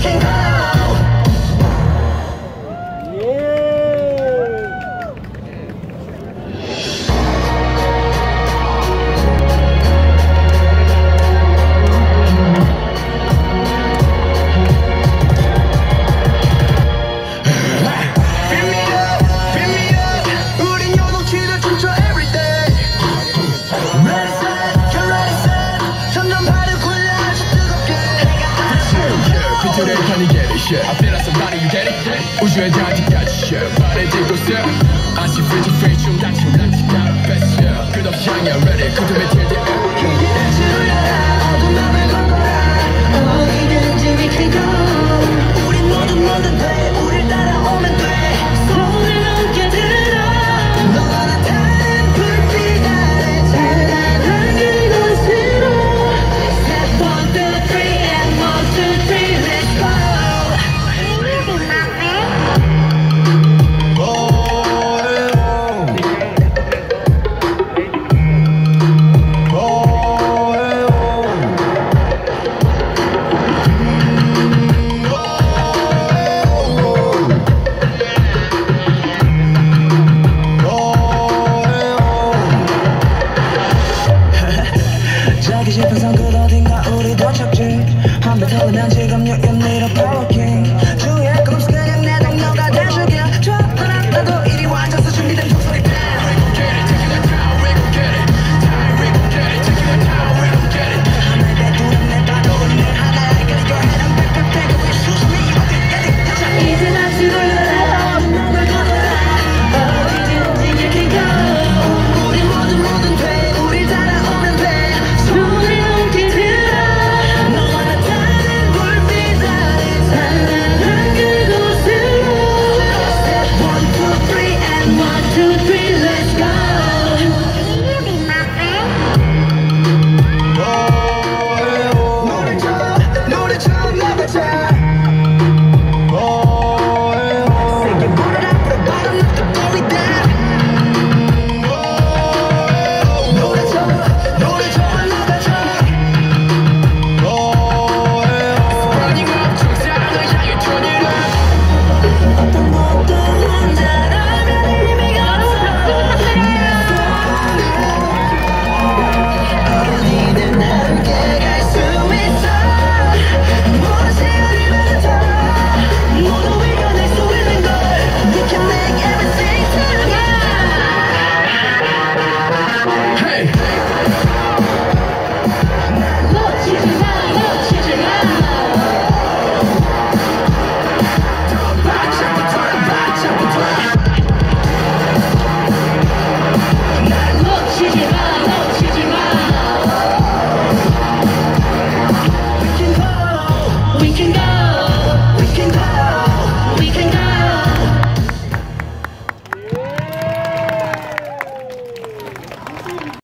She się A teraz są dane, you get it? Użyłem działa, dać się Parę tylko się Asi wyciąg, wyciąg, dać się, dać się, best. się Good option, yeah, ready, kultywuj 지금 여기 밀어봐